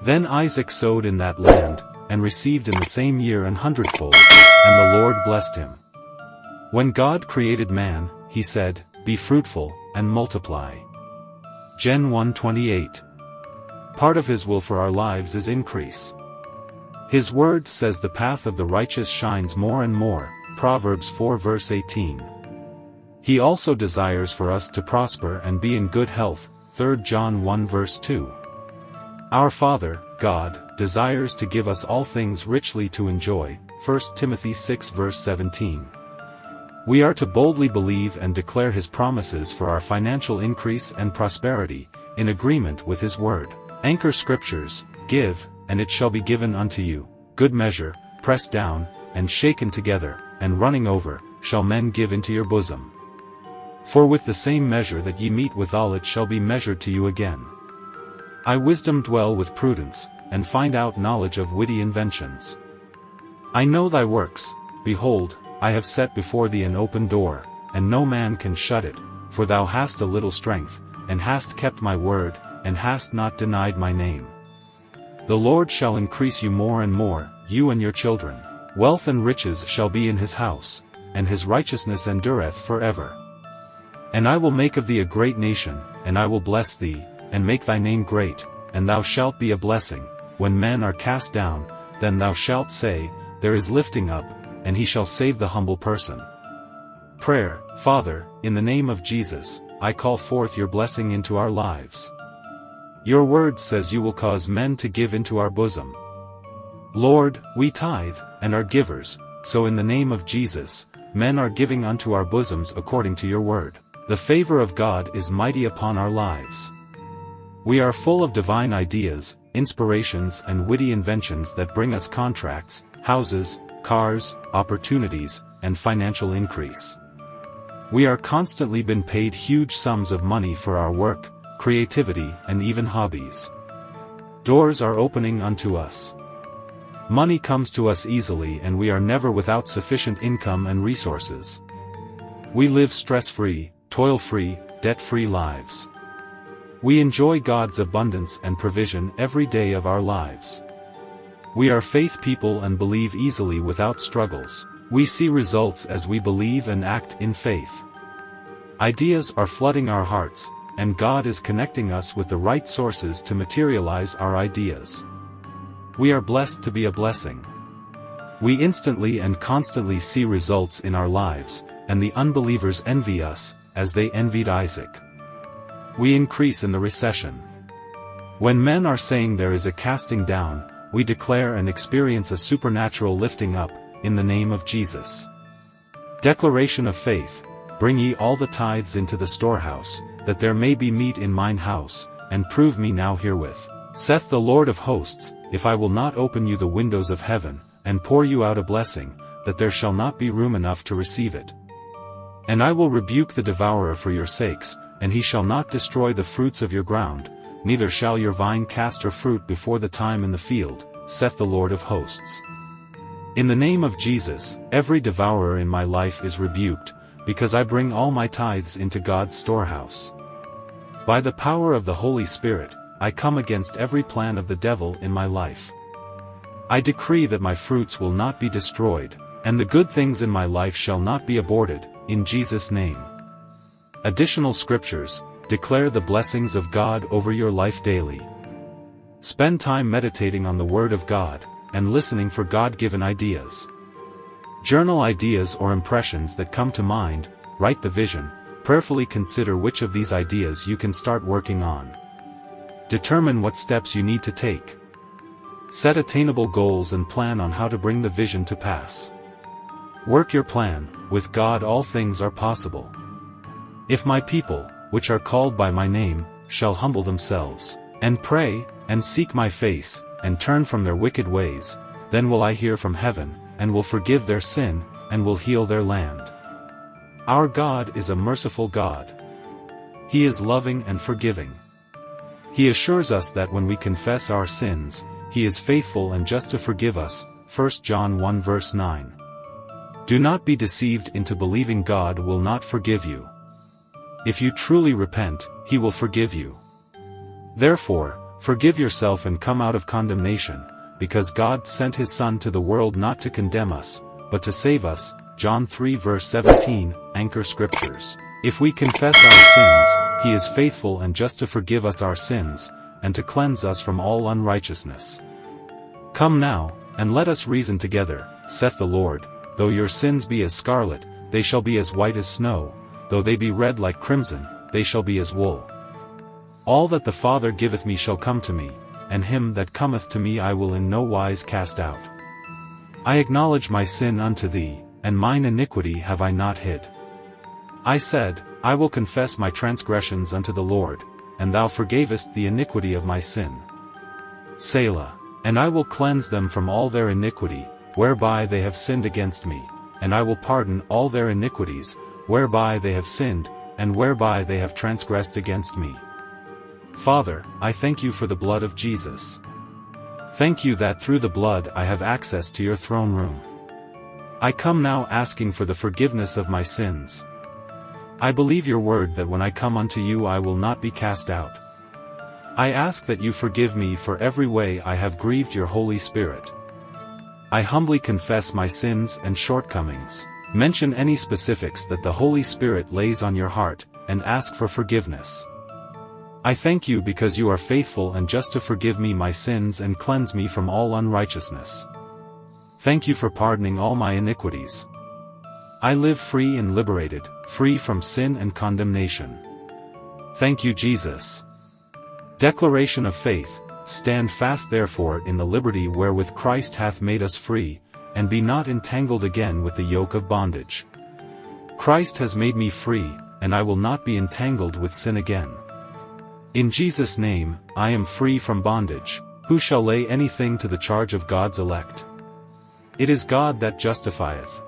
Then Isaac sowed in that land, and received in the same year an hundredfold, and the Lord blessed him. When God created man, he said, Be fruitful, and multiply. Gen 128. Part of his will for our lives is increase. His word says the path of the righteous shines more and more, Proverbs 4 verse 18. He also desires for us to prosper and be in good health, 3 John 1 verse 2. Our Father, God, desires to give us all things richly to enjoy, 1 Timothy 6 verse 17. We are to boldly believe and declare His promises for our financial increase and prosperity, in agreement with His word. Anchor Scriptures, Give, and it shall be given unto you, good measure, pressed down, and shaken together, and running over, shall men give into your bosom. For with the same measure that ye meet withal it shall be measured to you again. I wisdom dwell with prudence, and find out knowledge of witty inventions. I know thy works, behold, I have set before thee an open door, and no man can shut it, for thou hast a little strength, and hast kept my word, and hast not denied my name. The Lord shall increase you more and more, you and your children. Wealth and riches shall be in his house, and his righteousness endureth forever. And I will make of thee a great nation, and I will bless thee, and make thy name great, and thou shalt be a blessing, when men are cast down, then thou shalt say, There is lifting up, and he shall save the humble person. Prayer, Father, in the name of Jesus, I call forth your blessing into our lives. Your word says you will cause men to give into our bosom. Lord, we tithe, and are givers, so in the name of Jesus, men are giving unto our bosoms according to your word. The favor of God is mighty upon our lives. We are full of divine ideas, inspirations and witty inventions that bring us contracts, houses, cars, opportunities, and financial increase. We are constantly been paid huge sums of money for our work, creativity and even hobbies. Doors are opening unto us. Money comes to us easily and we are never without sufficient income and resources. We live stress-free, toil-free, debt-free lives. We enjoy God's abundance and provision every day of our lives. We are faith people and believe easily without struggles. We see results as we believe and act in faith. Ideas are flooding our hearts, and God is connecting us with the right sources to materialize our ideas. We are blessed to be a blessing. We instantly and constantly see results in our lives, and the unbelievers envy us, as they envied Isaac. We increase in the recession. When men are saying there is a casting down, we declare and experience a supernatural lifting up, in the name of Jesus. Declaration of Faith, Bring ye all the tithes into the storehouse, that there may be meat in mine house, and prove me now herewith. Saith the Lord of hosts, if I will not open you the windows of heaven, and pour you out a blessing, that there shall not be room enough to receive it. And I will rebuke the devourer for your sakes, and he shall not destroy the fruits of your ground, neither shall your vine cast her fruit before the time in the field, saith the Lord of hosts. In the name of Jesus, every devourer in my life is rebuked, because I bring all my tithes into God's storehouse. By the power of the Holy Spirit, I come against every plan of the devil in my life. I decree that my fruits will not be destroyed, and the good things in my life shall not be aborted, in Jesus' name. Additional scriptures, declare the blessings of God over your life daily. Spend time meditating on the Word of God, and listening for God-given ideas. Journal ideas or impressions that come to mind, write the vision, prayerfully consider which of these ideas you can start working on. Determine what steps you need to take. Set attainable goals and plan on how to bring the vision to pass. Work your plan, with God all things are possible. If my people, which are called by my name, shall humble themselves, and pray, and seek my face, and turn from their wicked ways, then will I hear from heaven, and will forgive their sin, and will heal their land. Our God is a merciful God. He is loving and forgiving. He assures us that when we confess our sins, He is faithful and just to forgive us, 1 John 1 verse 9. Do not be deceived into believing God will not forgive you. If you truly repent, He will forgive you. Therefore, Forgive yourself and come out of condemnation, because God sent his Son to the world not to condemn us, but to save us, John 3 verse 17, Anchor Scriptures. If we confess our sins, he is faithful and just to forgive us our sins, and to cleanse us from all unrighteousness. Come now, and let us reason together, saith the Lord, though your sins be as scarlet, they shall be as white as snow, though they be red like crimson, they shall be as wool. All that the Father giveth me shall come to me, and him that cometh to me I will in no wise cast out. I acknowledge my sin unto thee, and mine iniquity have I not hid. I said, I will confess my transgressions unto the Lord, and thou forgavest the iniquity of my sin. Selah. And I will cleanse them from all their iniquity, whereby they have sinned against me, and I will pardon all their iniquities, whereby they have sinned, and whereby they have transgressed against me. Father, I thank you for the blood of Jesus. Thank you that through the blood I have access to your throne room. I come now asking for the forgiveness of my sins. I believe your word that when I come unto you I will not be cast out. I ask that you forgive me for every way I have grieved your Holy Spirit. I humbly confess my sins and shortcomings. Mention any specifics that the Holy Spirit lays on your heart, and ask for forgiveness. I thank you because you are faithful and just to forgive me my sins and cleanse me from all unrighteousness. Thank you for pardoning all my iniquities. I live free and liberated, free from sin and condemnation. Thank you Jesus. Declaration of Faith, Stand fast therefore in the liberty wherewith Christ hath made us free, and be not entangled again with the yoke of bondage. Christ has made me free, and I will not be entangled with sin again. In Jesus' name, I am free from bondage. Who shall lay anything to the charge of God's elect? It is God that justifieth.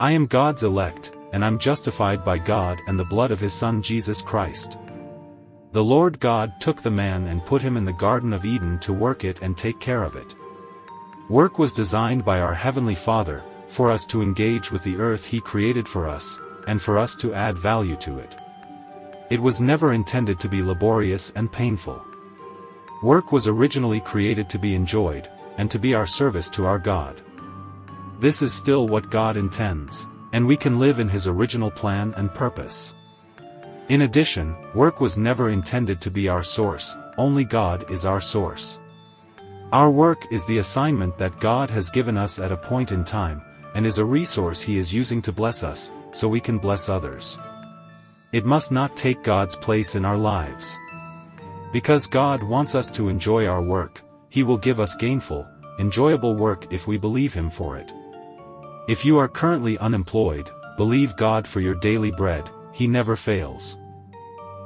I am God's elect, and I'm justified by God and the blood of his Son Jesus Christ. The Lord God took the man and put him in the Garden of Eden to work it and take care of it. Work was designed by our Heavenly Father, for us to engage with the earth He created for us, and for us to add value to it. It was never intended to be laborious and painful. Work was originally created to be enjoyed, and to be our service to our God. This is still what God intends, and we can live in His original plan and purpose. In addition, work was never intended to be our source, only God is our source. Our work is the assignment that God has given us at a point in time, and is a resource He is using to bless us, so we can bless others. It must not take God's place in our lives. Because God wants us to enjoy our work, He will give us gainful, enjoyable work if we believe Him for it. If you are currently unemployed, believe God for your daily bread, He never fails.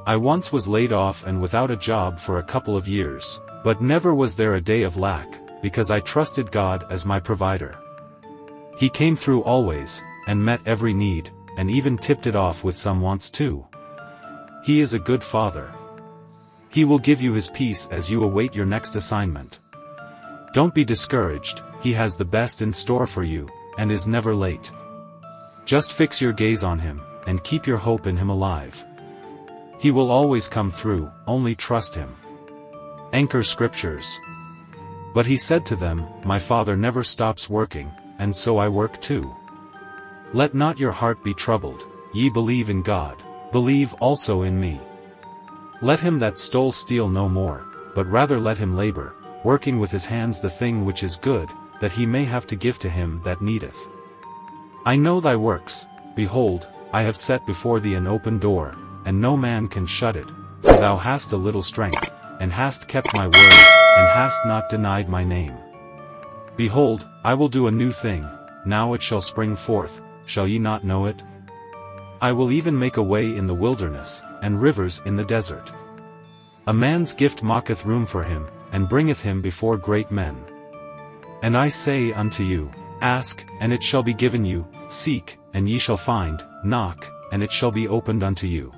I once was laid off and without a job for a couple of years, but never was there a day of lack, because I trusted God as my provider. He came through always, and met every need, and even tipped it off with some wants too. He is a good father. He will give you his peace as you await your next assignment. Don't be discouraged, he has the best in store for you, and is never late. Just fix your gaze on him, and keep your hope in him alive. He will always come through, only trust him. Anchor Scriptures. But he said to them, My Father never stops working, and so I work too. Let not your heart be troubled, ye believe in God, believe also in me. Let him that stole steal no more, but rather let him labor, working with his hands the thing which is good, that he may have to give to him that needeth. I know thy works, behold, I have set before thee an open door, and no man can shut it, for thou hast a little strength, and hast kept my word, and hast not denied my name. Behold, I will do a new thing, now it shall spring forth, shall ye not know it? I will even make a way in the wilderness, and rivers in the desert. A man's gift mocketh room for him, and bringeth him before great men. And I say unto you, Ask, and it shall be given you, seek, and ye shall find, knock, and it shall be opened unto you.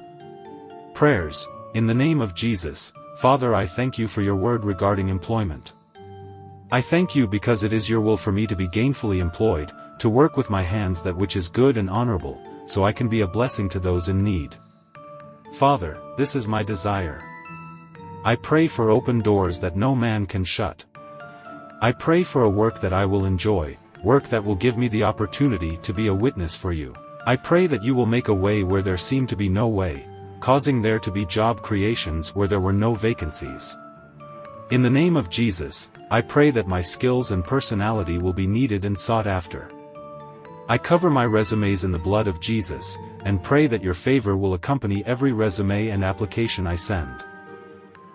Prayers, in the name of Jesus, Father I thank you for your word regarding employment. I thank you because it is your will for me to be gainfully employed, to work with my hands that which is good and honorable, so I can be a blessing to those in need. Father, this is my desire. I pray for open doors that no man can shut. I pray for a work that I will enjoy, work that will give me the opportunity to be a witness for you. I pray that you will make a way where there seemed to be no way, causing there to be job creations where there were no vacancies. In the name of Jesus, I pray that my skills and personality will be needed and sought after. I cover my resumes in the blood of Jesus, and pray that your favor will accompany every resume and application I send.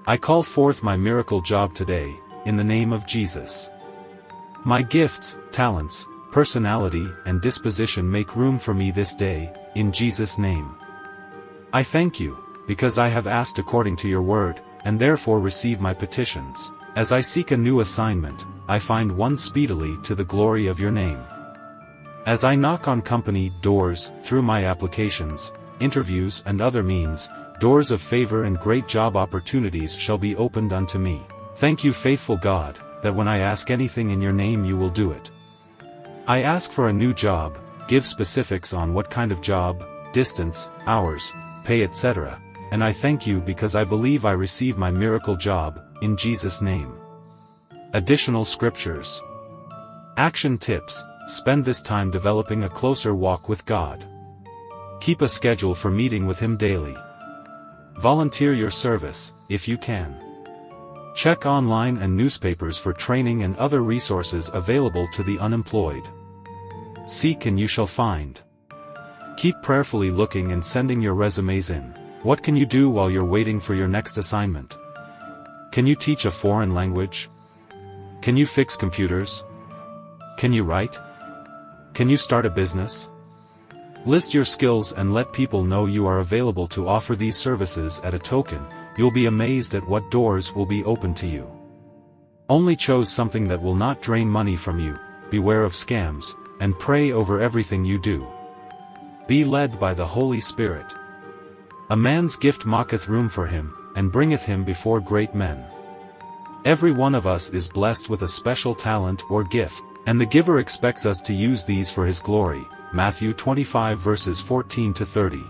I call forth my miracle job today, in the name of Jesus. My gifts, talents, personality, and disposition make room for me this day, in Jesus' name. I thank you, because I have asked according to your word, and therefore receive my petitions. As I seek a new assignment, I find one speedily to the glory of your name. As I knock on company doors, through my applications, interviews and other means, doors of favor and great job opportunities shall be opened unto me. Thank you faithful God, that when I ask anything in your name you will do it. I ask for a new job, give specifics on what kind of job, distance, hours, pay etc., and I thank you because I believe I receive my miracle job, in Jesus' name. Additional Scriptures Action Tips Spend this time developing a closer walk with God. Keep a schedule for meeting with Him daily. Volunteer your service, if you can. Check online and newspapers for training and other resources available to the unemployed. Seek and you shall find. Keep prayerfully looking and sending your resumes in. What can you do while you're waiting for your next assignment? Can you teach a foreign language? Can you fix computers? Can you write? Can you start a business? List your skills and let people know you are available to offer these services at a token, you'll be amazed at what doors will be open to you. Only chose something that will not drain money from you, beware of scams, and pray over everything you do. Be led by the Holy Spirit. A man's gift mocketh room for him, and bringeth him before great men. Every one of us is blessed with a special talent or gift, and the giver expects us to use these for his glory. Matthew 25 verses 14 to 30.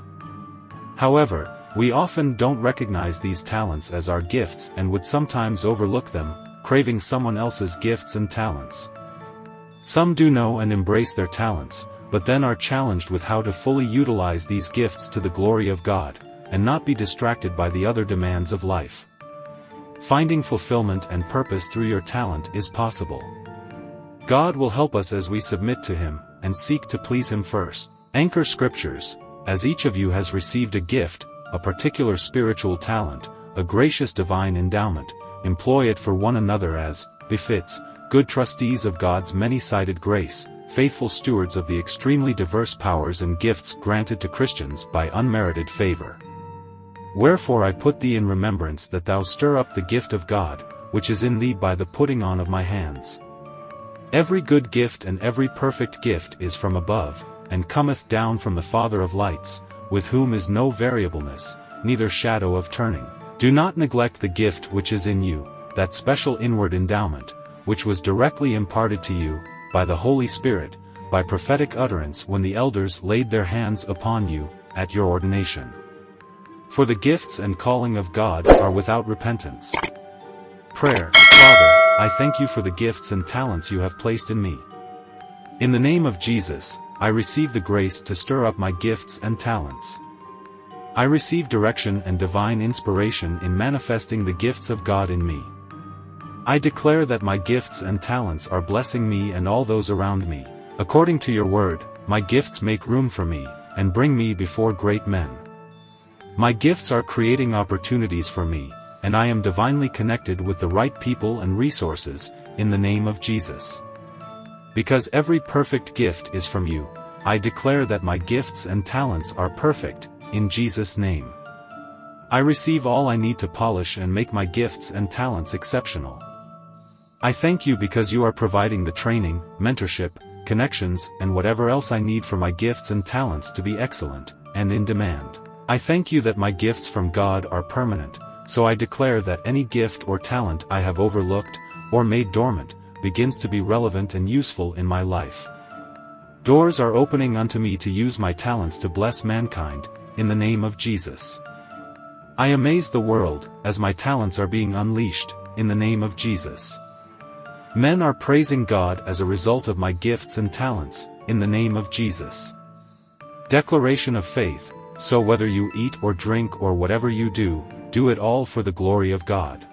However, we often don't recognize these talents as our gifts and would sometimes overlook them, craving someone else's gifts and talents. Some do know and embrace their talents, but then are challenged with how to fully utilize these gifts to the glory of God and not be distracted by the other demands of life. Finding fulfillment and purpose through your talent is possible. God will help us as we submit to Him, and seek to please Him first. Anchor Scriptures, as each of you has received a gift, a particular spiritual talent, a gracious divine endowment, employ it for one another as, befits, good trustees of God's many-sided grace, faithful stewards of the extremely diverse powers and gifts granted to Christians by unmerited favor. Wherefore I put thee in remembrance that thou stir up the gift of God, which is in thee by the putting on of my hands. Every good gift and every perfect gift is from above, and cometh down from the Father of lights, with whom is no variableness, neither shadow of turning. Do not neglect the gift which is in you, that special inward endowment, which was directly imparted to you, by the Holy Spirit, by prophetic utterance when the elders laid their hands upon you, at your ordination. For the gifts and calling of God are without repentance. Prayer, Father, I thank you for the gifts and talents you have placed in me. In the name of Jesus, I receive the grace to stir up my gifts and talents. I receive direction and divine inspiration in manifesting the gifts of God in me. I declare that my gifts and talents are blessing me and all those around me. According to your word, my gifts make room for me, and bring me before great men. My gifts are creating opportunities for me, and I am divinely connected with the right people and resources, in the name of Jesus. Because every perfect gift is from you, I declare that my gifts and talents are perfect, in Jesus' name. I receive all I need to polish and make my gifts and talents exceptional. I thank you because you are providing the training, mentorship, connections, and whatever else I need for my gifts and talents to be excellent, and in demand. I thank you that my gifts from God are permanent, so I declare that any gift or talent I have overlooked, or made dormant, begins to be relevant and useful in my life. Doors are opening unto me to use my talents to bless mankind, in the name of Jesus. I amaze the world, as my talents are being unleashed, in the name of Jesus. Men are praising God as a result of my gifts and talents, in the name of Jesus. Declaration of faith, so whether you eat or drink or whatever you do, do it all for the glory of God.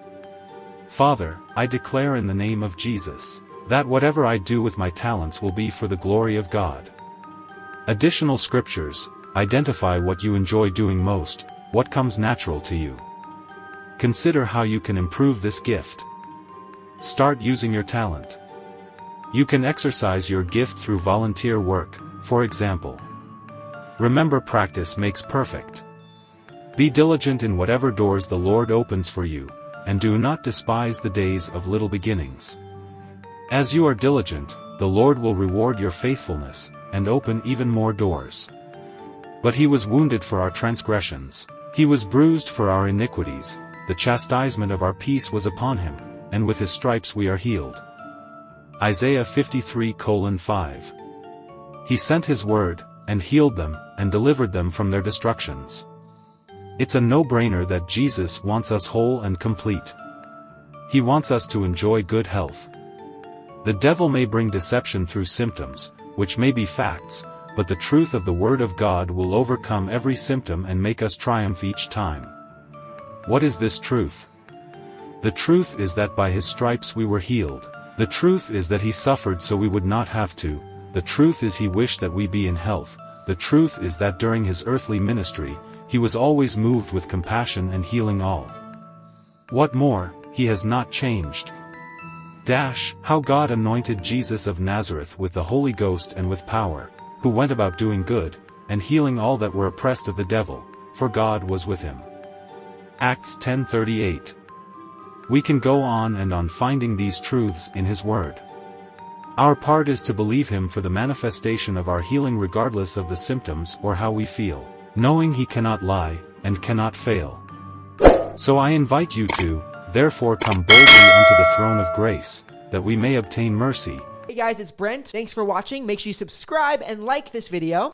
Father, I declare in the name of Jesus, that whatever I do with my talents will be for the glory of God. Additional scriptures, identify what you enjoy doing most, what comes natural to you. Consider how you can improve this gift. Start using your talent. You can exercise your gift through volunteer work, for example. Remember practice makes perfect. Be diligent in whatever doors the Lord opens for you, and do not despise the days of little beginnings. As you are diligent, the Lord will reward your faithfulness, and open even more doors. But he was wounded for our transgressions, he was bruised for our iniquities, the chastisement of our peace was upon him, and with his stripes we are healed. Isaiah 53 5. He sent his word, and healed them, and delivered them from their destructions. It's a no-brainer that Jesus wants us whole and complete. He wants us to enjoy good health. The devil may bring deception through symptoms, which may be facts, but the truth of the Word of God will overcome every symptom and make us triumph each time. What is this truth? The truth is that by His stripes we were healed. The truth is that He suffered so we would not have to. The truth is He wished that we be in health. The truth is that during His earthly ministry, He was always moved with compassion and healing all. What more, He has not changed. Dash, how God anointed Jesus of Nazareth with the Holy Ghost and with power, who went about doing good, and healing all that were oppressed of the devil, for God was with him. Acts 10:38. We can go on and on finding these truths in his word. Our part is to believe him for the manifestation of our healing regardless of the symptoms or how we feel, knowing he cannot lie, and cannot fail. So I invite you to, Therefore come boldly unto the throne of grace, that we may obtain mercy. Hey guys, it's Brent. Thanks for watching. Make sure you subscribe and like this video.